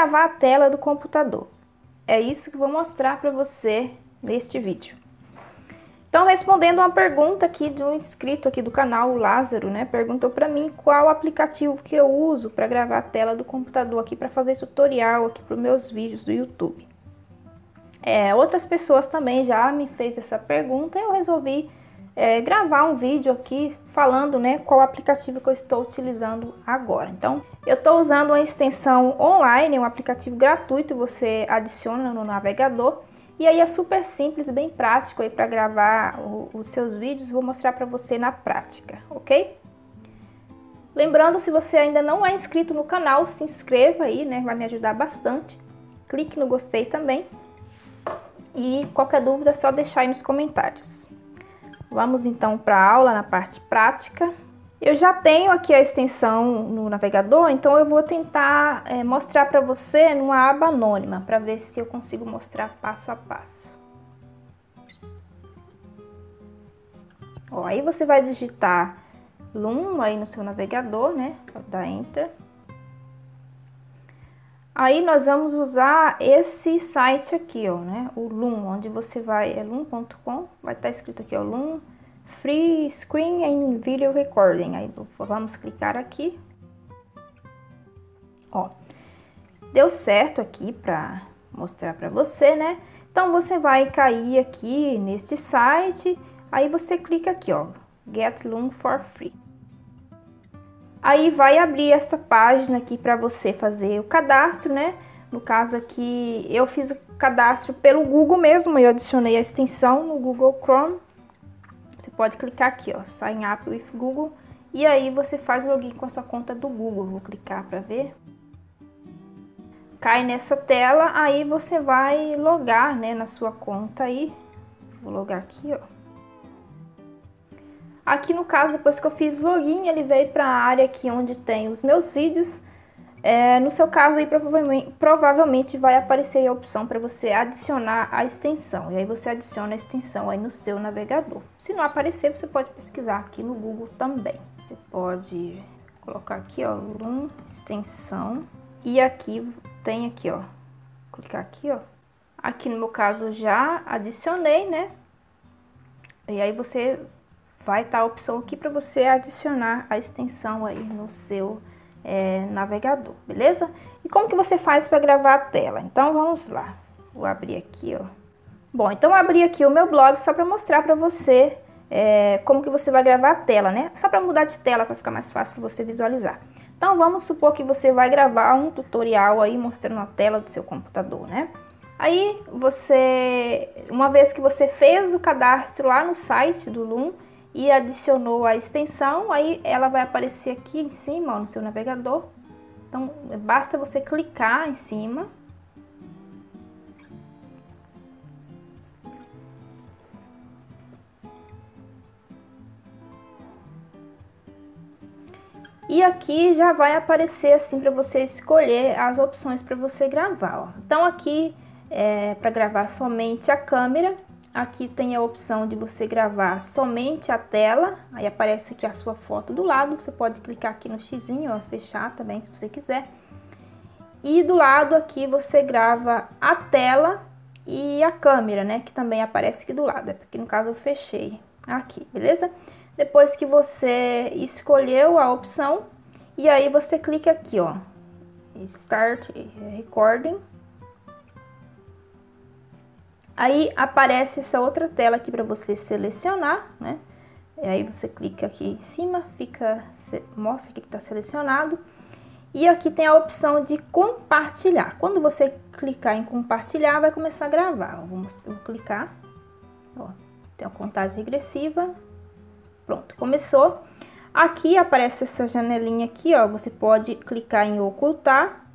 gravar a tela do computador. É isso que vou mostrar para você neste vídeo. Então, respondendo uma pergunta aqui de um inscrito aqui do canal, o Lázaro, né? Perguntou para mim qual aplicativo que eu uso para gravar a tela do computador aqui para fazer tutorial aqui para os meus vídeos do YouTube. É, outras pessoas também já me fez essa pergunta e eu resolvi é, gravar um vídeo aqui falando né, qual aplicativo que eu estou utilizando agora. Então, eu estou usando uma extensão online, um aplicativo gratuito, você adiciona no navegador e aí é super simples, bem prático aí para gravar o, os seus vídeos, vou mostrar para você na prática, ok? Lembrando, se você ainda não é inscrito no canal, se inscreva aí, né? Vai me ajudar bastante. Clique no gostei também. E qualquer dúvida é só deixar aí nos comentários. Vamos então para a aula na parte prática. Eu já tenho aqui a extensão no navegador, então eu vou tentar é, mostrar para você numa aba anônima, para ver se eu consigo mostrar passo a passo. Ó, aí você vai digitar Loom aí no seu navegador, né? Dar Enter. Aí nós vamos usar esse site aqui, ó, né? O Loom, onde você vai, é loom.com, vai estar tá escrito aqui, ó, Loom Free Screen and Video Recording. Aí vamos clicar aqui. Ó, deu certo aqui para mostrar para você, né? Então você vai cair aqui neste site, aí você clica aqui, ó, Get Loom for Free. Aí vai abrir essa página aqui para você fazer o cadastro, né? No caso aqui, eu fiz o cadastro pelo Google mesmo, eu adicionei a extensão no Google Chrome. Você pode clicar aqui, ó, Sign Up with Google, e aí você faz login com a sua conta do Google. Vou clicar para ver. Cai nessa tela, aí você vai logar, né, na sua conta aí. Vou logar aqui, ó. Aqui no caso, depois que eu fiz login, ele veio para a área aqui onde tem os meus vídeos é, no seu caso aí provavelmente, provavelmente vai aparecer a opção para você adicionar a extensão. E aí você adiciona a extensão aí no seu navegador. Se não aparecer, você pode pesquisar aqui no Google também. Você pode colocar aqui, ó, Loom extensão. E aqui tem aqui, ó, clicar aqui, ó. Aqui no meu caso já adicionei, né? E aí você vai estar a opção aqui para você adicionar a extensão aí no seu é, navegador, beleza? E como que você faz para gravar a tela? Então vamos lá, vou abrir aqui, ó. Bom, então abri aqui o meu blog só para mostrar para você é, como que você vai gravar a tela, né? Só para mudar de tela para ficar mais fácil para você visualizar. Então vamos supor que você vai gravar um tutorial aí mostrando a tela do seu computador, né? Aí você, uma vez que você fez o cadastro lá no site do Loom, e adicionou a extensão, aí ela vai aparecer aqui em cima, ó, no seu navegador. Então, basta você clicar em cima. E aqui já vai aparecer assim para você escolher as opções para você gravar. Ó. Então aqui é para gravar somente a câmera, Aqui tem a opção de você gravar somente a tela, aí aparece aqui a sua foto do lado, você pode clicar aqui no xizinho, ó, fechar também se você quiser. E do lado aqui você grava a tela e a câmera, né, que também aparece aqui do lado, é porque no caso eu fechei aqui, beleza? Depois que você escolheu a opção, e aí você clica aqui, ó, Start Recording, Aí aparece essa outra tela aqui para você selecionar, né? E aí você clica aqui em cima, fica mostra aqui que está selecionado. E aqui tem a opção de compartilhar. Quando você clicar em compartilhar, vai começar a gravar. Vamos, vou clicar. Ó, tem a contagem regressiva. Pronto, começou. Aqui aparece essa janelinha aqui, ó. Você pode clicar em ocultar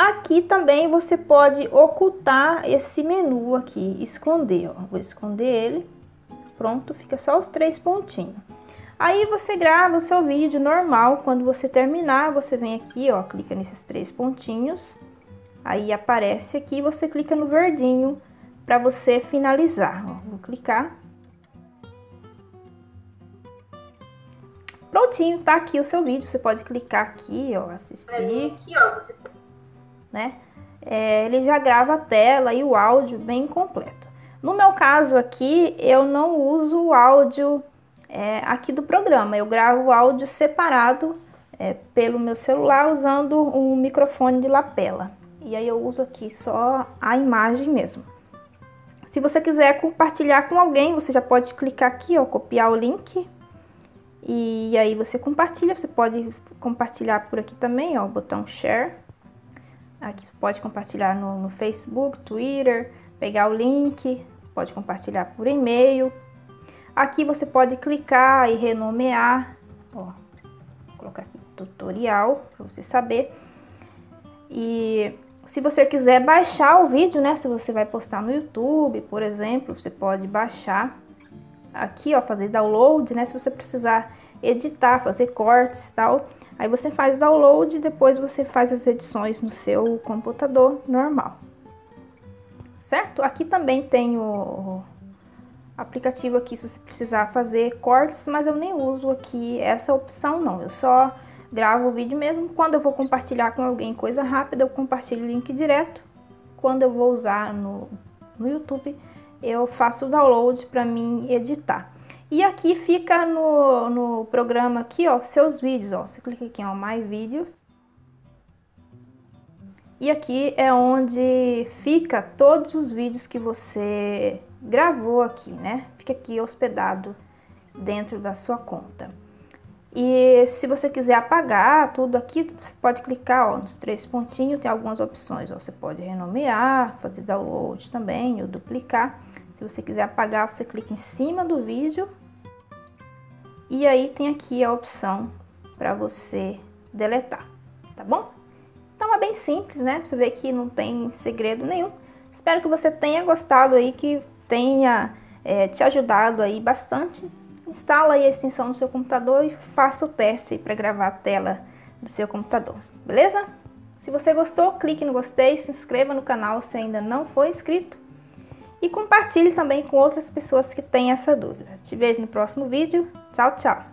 Aqui também você pode ocultar esse menu aqui, esconder, ó. Vou esconder ele. Pronto, fica só os três pontinhos. Aí você grava o seu vídeo normal, quando você terminar, você vem aqui, ó, clica nesses três pontinhos. Aí aparece aqui, você clica no verdinho para você finalizar, ó. Vou clicar. Prontinho, tá aqui o seu vídeo, você pode clicar aqui, ó, assistir. Aqui, ó, você né? É, ele já grava a tela e o áudio bem completo. No meu caso aqui, eu não uso o áudio é, aqui do programa, eu gravo o áudio separado é, pelo meu celular usando um microfone de lapela. E aí eu uso aqui só a imagem mesmo. Se você quiser compartilhar com alguém, você já pode clicar aqui, ó, copiar o link. E aí você compartilha, você pode compartilhar por aqui também, ó, o botão share. Aqui pode compartilhar no, no Facebook, Twitter, pegar o link, pode compartilhar por e-mail. Aqui você pode clicar e renomear, ó, vou colocar aqui tutorial para você saber. E se você quiser baixar o vídeo, né, se você vai postar no YouTube, por exemplo, você pode baixar aqui, ó, fazer download, né, se você precisar editar, fazer cortes e tal. Aí você faz download e depois você faz as edições no seu computador normal. Certo? Aqui também tem o aplicativo aqui se você precisar fazer cortes, mas eu nem uso aqui essa opção não. Eu só gravo o vídeo mesmo. Quando eu vou compartilhar com alguém coisa rápida, eu compartilho o link direto. Quando eu vou usar no, no YouTube, eu faço o download para mim editar. E aqui fica no, no programa aqui, ó, seus vídeos, ó. Você clica aqui, ó, My Videos. E aqui é onde fica todos os vídeos que você gravou aqui, né? Fica aqui hospedado dentro da sua conta. E se você quiser apagar tudo aqui, você pode clicar ó, nos três pontinhos, tem algumas opções. Ó. Você pode renomear, fazer download também, ou duplicar. Se você quiser apagar, você clica em cima do vídeo e aí tem aqui a opção para você deletar, tá bom? Então é bem simples, né? Você vê que não tem segredo nenhum. Espero que você tenha gostado aí, que tenha é, te ajudado aí bastante. Instala aí a extensão no seu computador e faça o teste para gravar a tela do seu computador, beleza? Se você gostou, clique no gostei, se inscreva no canal se ainda não for inscrito e compartilhe também com outras pessoas que têm essa dúvida. Te vejo no próximo vídeo. Tchau, tchau!